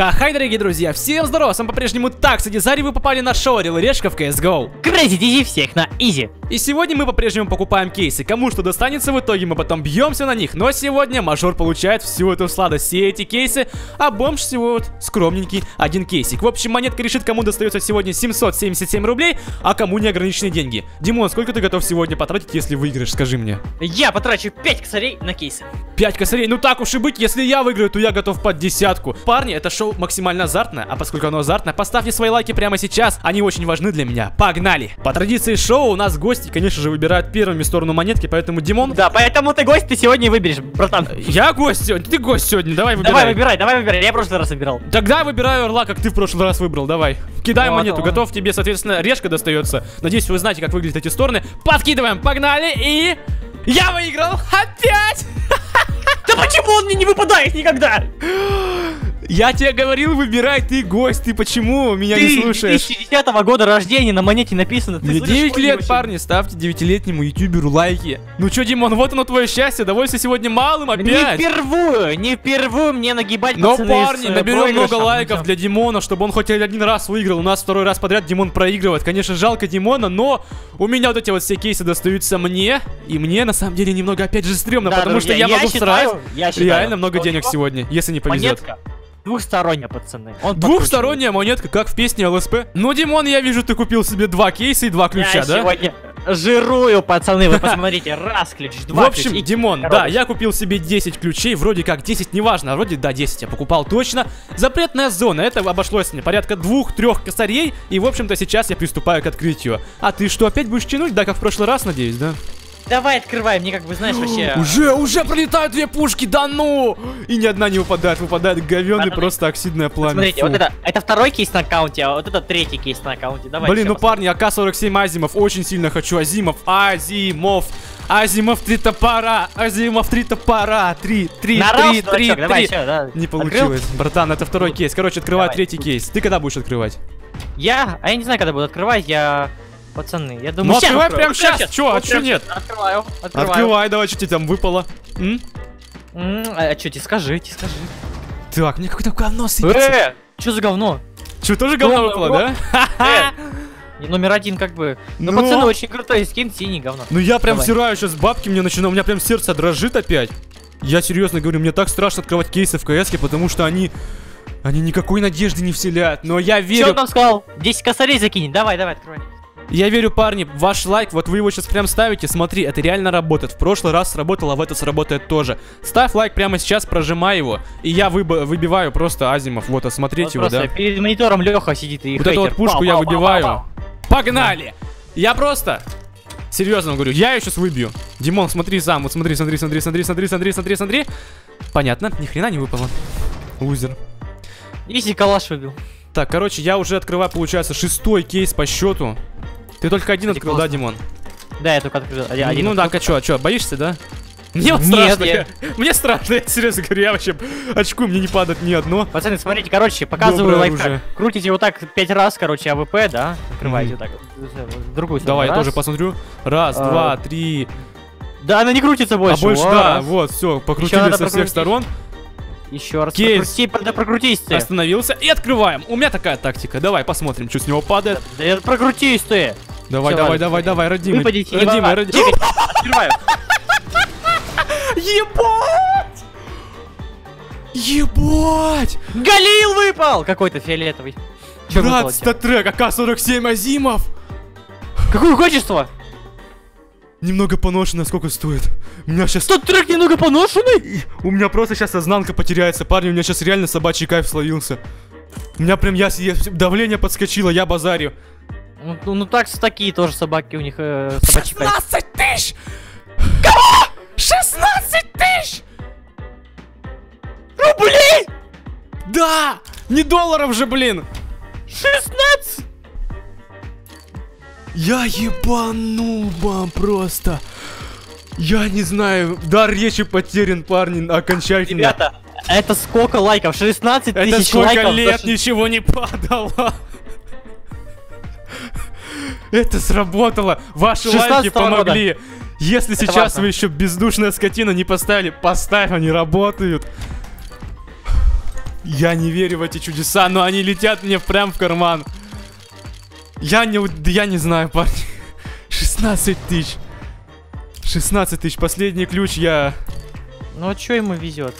Ха-хай, дорогие друзья, всем здорова, с вами по-прежнему так, Садизари, вы попали на шоу Орел и Решка в CSGO. Crazy всех на easy. И сегодня мы по-прежнему покупаем кейсы, кому что достанется в итоге, мы потом бьемся на них, но сегодня мажор получает всю эту сладость, все эти кейсы, а бомж всего вот скромненький один кейсик. В общем, монетка решит, кому достается сегодня 777 рублей, а кому неограниченные деньги. Димон, сколько ты готов сегодня потратить, если выиграешь, скажи мне? Я потрачу 5 косарей на кейсы. 5 косарей, ну так уж и быть, если я выиграю, то я готов под десятку. Парни, это шоу максимально азартное, а поскольку оно азартное, поставьте свои лайки прямо сейчас, они очень важны для меня. Погнали! По традиции шоу у нас гости, конечно же, выбирают первыми сторону монетки, поэтому Димон... Да, поэтому ты гость, ты сегодня выберешь, братан. Я гость сегодня, ты гость сегодня, давай выбирай. Давай выбирай, давай выбирай, я в прошлый раз выбирал. Тогда выбираю орла, как ты в прошлый раз выбрал, давай. Кидай Вот монету, он. готов, тебе, соответственно, решка достается. Надеюсь, вы знаете, как выглядят эти стороны. Подкидываем, погнали, и... Я выиграл! Опять! Да почему он мне не выпадает никогда? Я тебе говорил, выбирай, ты гость, ты почему меня ты не слушаешь? 2010 года рождения на монете написано. Ты Мне слышишь 9 лет, что-нибудь? парни, ставьте 9-летнему ютуберу лайки. Ну чё, Димон, вот оно твое счастье, довольствие сегодня малым Не опять. впервые, не впервые мне нагибать Но, пацаны, парни, с, э, наберем много лайков для Димона, чтобы он хоть один раз выиграл. У нас второй раз подряд Димон проигрывает. Конечно, жалко Димона, но у меня вот эти вот все кейсы достаются мне. И мне, на самом деле, немного опять же стрёмно, Да, потому что друзья, я я могу считаю- срать я считаю, реально много что денег сегодня, если не повезет. Монетка двухсторонняя, пацаны. Он Двухсторонняя монетка, как в песне ЛСП. Ну, Димон, я вижу, ты купил себе два кейса и два ключа, Я да? сегодня жирую, пацаны, вы посмотрите. Раз ключ, В два общем, ключ Димон, да, я купил себе 10 ключей, вроде как 10, неважно, вроде да, 10 я покупал точно. Запретная зона, это обошлось мне порядка двух-трех косарей, и в общем-то сейчас я приступаю к открытию. А ты что, опять будешь тянуть, да, как в прошлый раз, надеюсь, да? Давай открывай, мне как бы, знаешь, вообще... Уже, уже пролетают две пушки, да ну! И ни одна не выпадает, выпадает говёный просто оксидное пламя. Смотрите, Фу. вот это, это второй кейс на аккаунте, а вот это третий кейс на аккаунте. Давай. Блин, ну парни, АК-47 Азимов, очень сильно хочу Азимов, Азимов, Азимов три топора, Азимов три топора, три, три, На три, три, дурачок, давай, три. всё, да. Не Открыл? получилось, братан, это второй кейс. Короче, открывай Давай. третий кейс. Ты когда будешь открывать? Я, а я не знаю, когда буду открывать, я... Пацаны, я думаю, Ну, открывай открою, прямо открою щас, чё, а чё нет? Открываю, открываю. Открывай, давай, что тебе там выпало. М? М, А что тебе скажите, скажи. Так, мне какое-то говно сыпется. Э, что за говно? Че, тоже говно выпало, да? Э, Номер один как бы. Ну, Ну. пацаны очень крутой скин, синий говно. Ну я прям Давай. всираю сейчас бабки, мне начинаю, у меня прям сердце дрожит опять. Я серьезно говорю, мне так страшно открывать кейсы в КС, потому что они... Они никакой надежды не вселяют, но я Что верю, он там сказал? 10 косарей закинет, давай, давай, открывай. Я верю, парни, ваш лайк, вот вы его сейчас прям ставите, смотри, это реально работает. В прошлый раз сработало, в этот сработает тоже. Ставь лайк прямо сейчас, прожимай его, и я выб- выбиваю просто Азимов, вот, осмотреть Вот его, да. перед монитором Леха сидит и Вот эту вот хейтер. пушку Пау, я пау, выбиваю. пау, Погнали! Я просто... Серьезно говорю, я ее сейчас выбью. Димон, смотри сам, вот смотри, смотри, смотри, смотри, смотри, смотри, смотри, смотри. Понятно, ни хрена не выпало. Лузер. пау. Easy калаш выбил. Так, короче, я уже открываю, получается, шестой кейс по счету. Ты только один открыл, да. Димон? Да, я только открыл. Один, ну да, а чё, а чё, боишься, да? Мне вот Нет, страшно. я- Мне страшно, я серьезно говорю, я вообще очку, мне не падает ни одно. Пацаны, смотрите, короче, показываю Доброе лайфхак. оружие. Крутите вот так пять раз, короче, АВП, да? Открываете Мгм. вот так. Другую сторону. Давай, я Раз. тоже посмотрю. Раз, А, два, три. Да, она не крутится больше. а больше, Вот, да, раз. вот, все, покрутили со всех сторон. Еще раз. Кейс. Прокрути, да прокрутись ты. Остановился и открываем. У меня такая тактика. Давай посмотрим, что с него падает. Да я- прокрутись ты. Давай, Всё, давай, ладно, давай, давай, родимый. Выпадите, родимый, родимый. Ебать! Ебать! Галил выпал! Какой-то фиолетовый. Чё Брат, статрек, АК-47 Азимов! Какое качество? Немного поношено, сколько стоит? У меня сейчас... Тот трек немного поношенный. У меня просто сейчас сознанка потеряется, парни, у меня сейчас реально собачий кайф словился. У меня прям я, я- давление подскочило, я базарю. Ну, ну, ну так, такие тоже собаки у них э, собачьи кайф. 16 тысяч! Кого? 16 тысяч! Рублей! Да! Не долларов же, блин! 16! Я ебану вам просто. Я не знаю, дар речи потерян, парни, окончательно. Ребята, это сколько лайков? 16 Это тысяч сколько лайков? лет за ш- ничего не падало. Это сработало. Ваши лайки 16-го года. помогли. Если сейчас важно. вы еще бездушная скотина не поставили, поставь, они работают. Я не верю в эти чудеса, но они летят мне прям в карман. Я не, я не знаю, парни. 16 тысяч. 16 тысяч, последний ключ я... Ну а чё ему везет?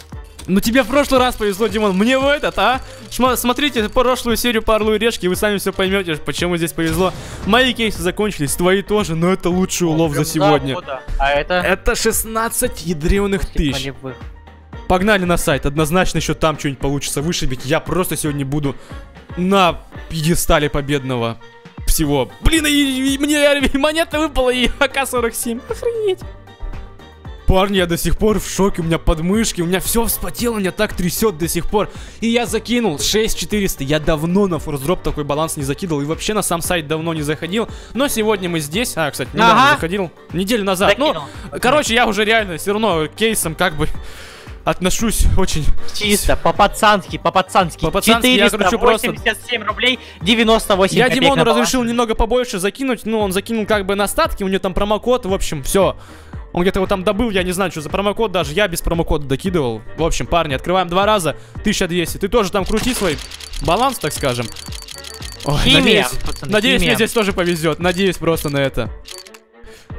Ну тебе в прошлый раз повезло, Димон, мне в этот, а? Шма- смотрите прошлую серию Парлу и Решки, вы сами все поймете, почему здесь повезло. Мои кейсы закончились, твои тоже, но это лучший улов за сегодня. А это? Это 16 ядреных тысяч. Погнали на сайт, однозначно еще там что-нибудь получится вышибить. Я просто сегодня буду на пьедестале победного всего. Блин, и, и мне и монета выпала, и АК-47. Охренеть. Парни, я до сих пор в шоке, у меня подмышки, у меня все вспотело, меня так трясет до сих пор. И я закинул 6400, я давно на форсдроп такой баланс не закидывал, и вообще на сам сайт давно не заходил. Но сегодня мы здесь, а, кстати, недавно Ага. заходил, неделю назад. Ну, Закинул. короче, я уже реально все равно к кейсам как бы отношусь очень... Чисто, по-пацански, по-пацански. По-пацански я кручу просто- 487 рублей 98 Я Димону разрешил немного побольше закинуть, ну, он закинул как бы на статки, у него там промокод, в общем, все. Он где-то его там добыл, я не знаю, что за промокод, даже я без промокода докидывал. В общем, парни, открываем два раза, 1200. Ты тоже там крути свой баланс, так скажем. Ой, Химия, надеюсь, пацаны, надеюсь, мне химия. здесь тоже повезет. Надеюсь просто на это.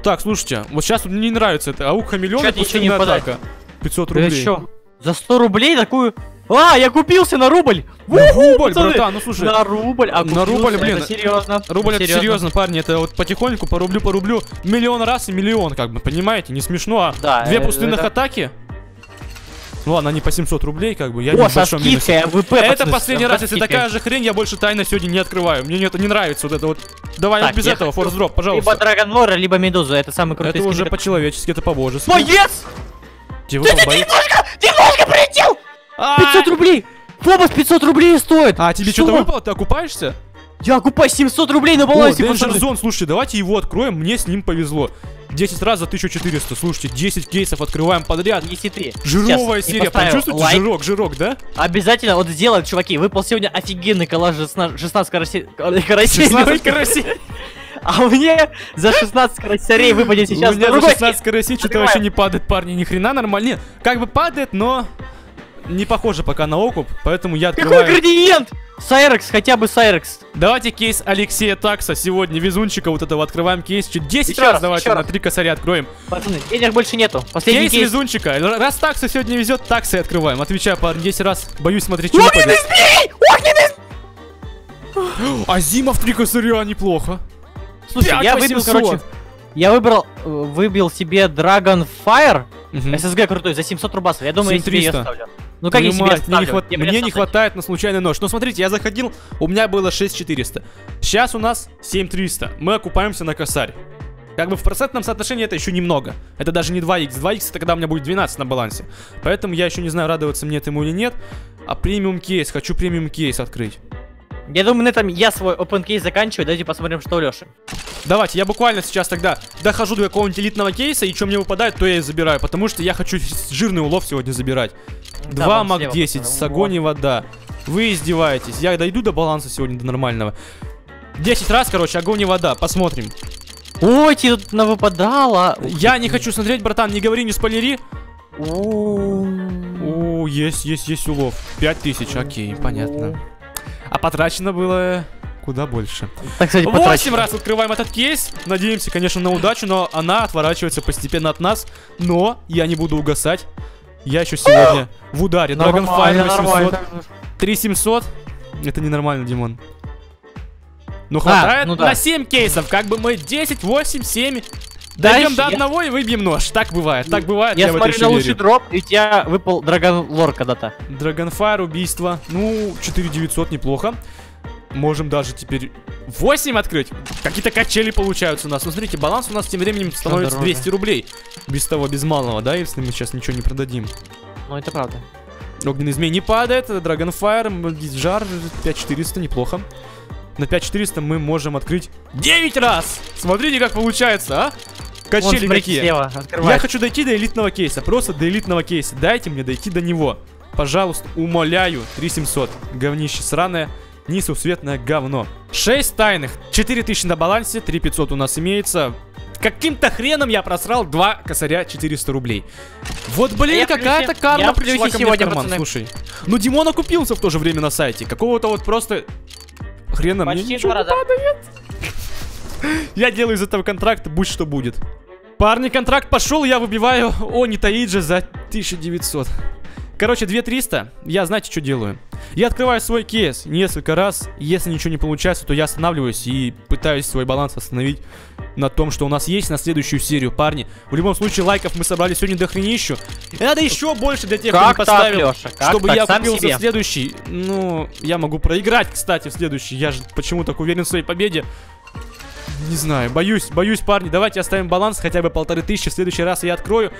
Так, слушайте, вот сейчас мне не нравится это. AUG хамелеон выпадает? атака. 500 Ты рублей. чё? За 100 рублей такую... А, я купился на рубль! На рубль, братан, ну слушай. На рубль, а На рубль, блин, это серьезно. Рубль это серьезно, парни, это вот потихоньку, по рублю, по рублю, миллион раз и миллион, как бы, понимаете, не смешно, а Да, две э, пустынных это- атаки, ну ладно, они по 700 рублей, как бы, я О, со скидкой, АВП, Это последний раз, если такая же хрень, я больше тайно сегодня не открываю. Мне это не нравится, вот это вот. Давай Так, без этого, форс дроп, Либо пожалуйста. Драгонлора, либо Медузу, это самый крутой Это уже по-человечески, это по-божески. Боец! Где выпал боец? Немножко прилетел! А! 500 рублей! Фобос 500 рублей стоит! А, тебе Что? что-то выпало? Ты окупаешься? Я окупаю 700 рублей на О, балансе, Danger пацаны. Zone, слушайте, давайте его откроем, мне с ним повезло. 10 раз за 1400, слушайте, 10 кейсов открываем подряд. Если ты Жировая сейчас серия, почувствуйте лайк, жирок, жирок, да? Обязательно вот сделаем, чуваки. Выпал сегодня офигенный коллаж 16 16 карасе- карасей. 16 карасей. А мне за 16 карасей выпадет сейчас У меня за другой 16 карасей что-то вообще не падает, парни, ни хрена нормально. Нет, как бы падает, но не похоже пока на окуп, поэтому я Какой открываю. градиент? Сайрекс, хотя бы Сайрекс. Давайте кейс Алексея Такса сегодня, везунчика вот этого, открываем кейс. Чуть 10 Еще раз раз, давайте на раз. три косаря откроем. Пацаны, денег больше нету. Последний Кейс кейс. везунчика. Раз такса сегодня везет, таксы открываем. Отвечаю, парни, 10 раз. Боюсь смотреть, что Огненный змей! Огненный А Зима в три косаря неплохо. Слушай, я выбил, 800. короче, я выбрал, э, выбил себе Dragon Fire, Мгм. SSG крутой, за 700 рубасов. Я думаю, я себе ее 7300. Ну как я Твою себе мне не, хват- Я, мне блин, не хватает на случайный нож. Но смотрите, я заходил, у меня было 6400. Сейчас у нас 7300. Мы окупаемся на косарь. Как бы в процентном соотношении это еще немного. Это даже не 2х. 2х это когда у меня будет 12 на балансе. Поэтому я еще не знаю, радоваться мне этому или нет. А премиум кейс, хочу премиум кейс открыть. Я думаю, на этом я свой open кейс заканчиваю. Давайте посмотрим, что у Леши. Давайте, я буквально сейчас тогда дохожу до какого-нибудь элитного кейса, и что мне выпадает, то я и забираю. Потому что я хочу жирный улов сегодня забирать. Да, 2 вон маг слева, 10, пацаны, с огонь и вода. Вы издеваетесь. Я дойду до баланса сегодня, до нормального. 10 раз, короче, огонь и вода. Посмотрим. Ой, тебе тут навыпадало. Я не хочу смотреть, братан, не говори, не спойлери. О, О, есть, есть, есть улов. 5000, окей, понятно. А потрачено было куда больше. Так, кстати, 8 потрачено. раз открываем этот кейс. Надеемся, конечно, на удачу, но она отворачивается постепенно от нас. Но я не буду угасать. Я еще сегодня в ударе. Dragonfire Нормально, 800. нормально. 3700. Это ненормально, Димон. Ну А, хватает ну да. на 7 кейсов. Как бы мы 10, 8, 7. Дальше Дойдем до я- одного и выбьем нож. Так бывает, так бывает. Я это смотрю на лучший верю. дроп, и у тебя выпал Драгон Лор когда-то. Dragonfire, убийство. Ну, 4900, неплохо. Можем даже теперь 8 открыть. Какие-то качели получаются у нас. Ну, смотрите, баланс у нас тем временем становится дороже? 200 рублей. Без того, без малого, да, если мы сейчас ничего не продадим. Ну, это правда. Огненный змей не падает. Dragonfire, м, жар 5400, неплохо. На 5400 мы можем открыть 9 раз. Смотрите, как получается, а? Вон, Качели смотрите, какие. слева, Я хочу дойти до элитного кейса. Просто до элитного кейса. Дайте мне дойти до него. Пожалуйста, умоляю. 3700. Говнище сраное. Несусветное говно. 6 тайных. 4000 на балансе. 3500 у нас имеется. Каким-то хреном я просрал 2 косаря 400 рублей. Вот, блин, какая-то карма пришла ко мне в сегодня, карман, пацаны. слушай. Ну, Димон окупился в то же время на сайте. Какого-то вот просто хрена мне Почти ничего два не падает. Я делаю из этого контракта будь что будет. Парни, контракт пошел, я выбиваю Они Таиджи за 1900. Короче, 2300, я знаете, что делаю? Я открываю свой кейс несколько раз, если ничего не получается, то я останавливаюсь и пытаюсь свой баланс остановить на том, что у нас есть на следующую серию, парни. В любом случае, лайков мы собрали сегодня до хренищу. И надо еще больше для тех, кто не Как так, поставил, Леша? Как чтобы так? я себе? в следующий. Ну, я могу проиграть, кстати, в следующий. Я же почему так уверен в своей победе. Не знаю, боюсь, боюсь, парни. Давайте оставим баланс хотя бы полторы тысячи. В следующий раз я открою.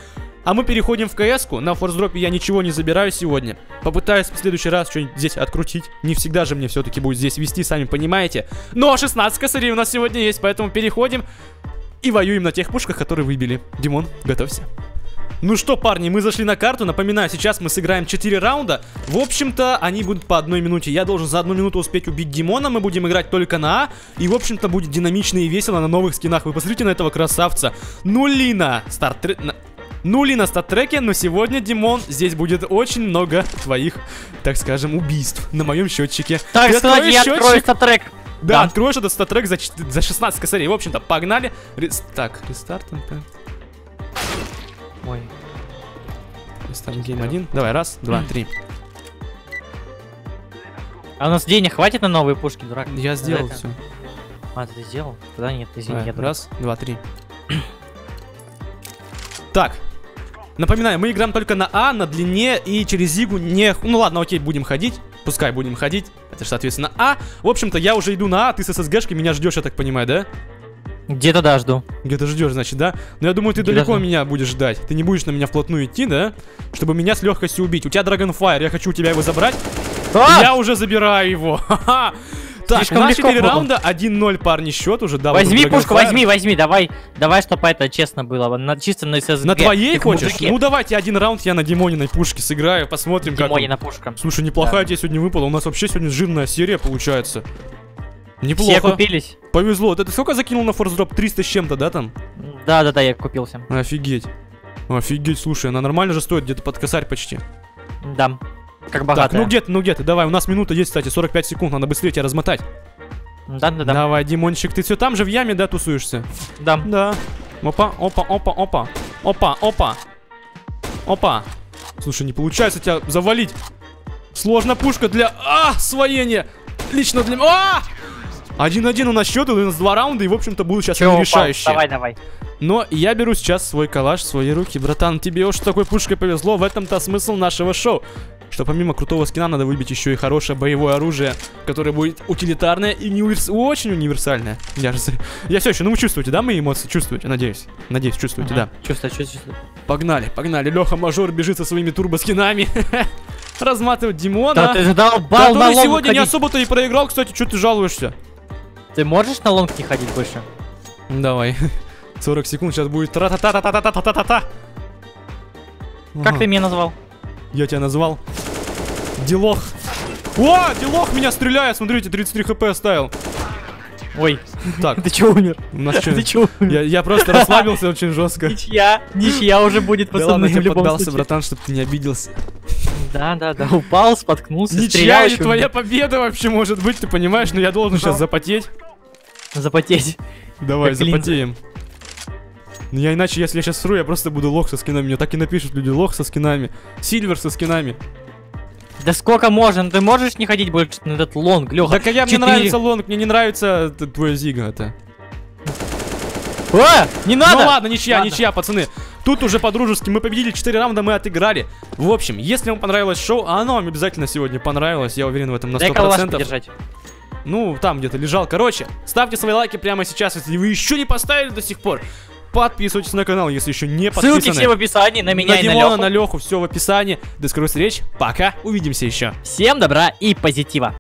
А мы переходим в КС-ку. На форсдропе я ничего не забираю сегодня. Попытаюсь в следующий раз что-нибудь здесь открутить. Не всегда же мне все-таки будет здесь вести, сами понимаете. Но 16 косарей у нас сегодня есть, поэтому переходим и воюем на тех пушках, которые выбили. Димон, готовься. Ну что, парни, мы зашли на карту. Напоминаю, сейчас мы сыграем 4 раунда. В общем-то, они будут по одной минуте. Я должен за одну минуту успеть убить Димона. Мы будем играть только на А. И, в общем-то, будет динамично и весело на новых скинах. Вы посмотрите на этого красавца. Нули на старт... Нули на стат-треке, но сегодня, Димон, здесь будет очень много твоих, так скажем, убийств на моем счетчике. Так Ты сказать, я счетчик? открою статрек. Да, Да. откроешь этот StatTrak за, за 16 косарей. В общем-то, погнали. Рес- Так, рестарт. MP. Ой. Restart game 1. Давай, раз, два, три. А у нас денег хватит на новые пушки, дурак? Я сделал все. А, ты сделал? Тогда нет, извини, я дурак. Раз, два, три. Так. Напоминаю, мы играем только на А, на длине и через Зигу не... Ну ладно, окей, будем ходить. Пускай будем ходить. Это же, соответственно, А. В общем-то, я уже иду на А, ты с ССГшкой меня ждешь, я так понимаю, да? Где-то да, жду. Где-то ждешь, значит, да? Но я думаю, ты далеко меня будешь ждать. Ты не будешь на меня вплотную идти, да? Чтобы меня с легкостью убить. У тебя Dragonfire, я хочу у тебя его забрать. А! Я уже забираю его. Так, Слишком у нас легко 4 было. раунда, 1-0 парни счет уже. Да, Возьми пушку, возьми, возьми, давай, давай, чтобы это честно было, на, чисто на ССГ. На твоей хочешь? мужики. Ну давайте один раунд я на Димониной пушке сыграю, посмотрим как. Димонина пушка. Слушай, неплохая тебе сегодня выпала. У нас вообще сегодня жирная серия получается. Неплохо. Все купились? Повезло. Ты сколько закинул на форс-дроп? 300 с чем-то, да, там? Да-да-да, я купился. Офигеть. Офигеть, слушай, она нормально же стоит, где-то под косарь почти. Да. Как Так, богатая. ну где ты, ну где ты? Давай, у нас минута есть, кстати, 45 секунд, надо быстрее тебя размотать. Да-да-да. Давай, Димончик, ты все там же в яме, да, тусуешься? Да. Да. Опа, опа, опа, опа. Опа, опа. Опа. Слушай, не получается тебя завалить. Сложно пушка для а, освоения. Лично для... А! Один-один у нас счет, у нас два раунда, и, в общем-то, будут сейчас Чё решающие. Давай, давай. Но я беру сейчас свой калаш в свои руки. Братан, тебе уж такой пушкой повезло. В этом-то смысл нашего шоу. Что помимо крутого скина надо выбить еще и хорошее боевое оружие, которое будет утилитарное и универс... очень универсальное. Я, же... я все еще, ну вы чувствуете, да, мои эмоции? Чувствуете, надеюсь. Надеюсь, чувствуете, да. Чувствую, чувствую. Погнали, погнали. Леха Мажор бежит со своими турбоскинами. Разматывать Димона. Да ты задолбал на который long сегодня не ходить. особо-то и проиграл, кстати, что ты жалуешься? Ты можешь на long не ходить больше? Давай. 40 секунд сейчас будет тра-та-та-та-та-та-та-та-та. Как Ага. ты меня назвал? Я тебя назвал. Дилох. О, Дилох меня стреляет, смотрите, 33 HP оставил. Ой, Так, ты чё умер? что? Ты чё умер? Я, я просто расслабился очень жестко. Ничья, ничья уже будет, Да ладно, пацаны, в я любом поддался, случае. братан, чтобы ты не обиделся. Да, да, да, упал, споткнулся, Ничья или твоя победа вообще может быть, ты понимаешь, но я должен сейчас запотеть. запотеть. Давай, Как запотеем. Ну я иначе, если я сейчас сру, я просто буду лох со скинами. Мне так и напишут люди, лох со скинами. Silver со скинами. Да сколько можно? Ты можешь не ходить больше на этот long, Леха? Так а я, мне четыре. нравится long, мне не нравится т- твой зига это. А, не надо! Ну ладно, ничья, Ладно. ничья, пацаны. Тут уже по-дружески мы победили 4 раунда, мы отыграли. В общем, если вам понравилось шоу, а оно вам обязательно сегодня понравилось, я уверен в этом на Дай калаш 100%. подержать. Ну, там где-то лежал. Короче, ставьте свои лайки прямо сейчас, если вы еще не поставили до сих пор. Подписывайтесь на канал, если еще не подписаны. Ссылки все в описании на меня на и на Димона, Леху. на Леху, все в описании. До скорой встречи. Пока. Увидимся еще. Всем добра и позитива.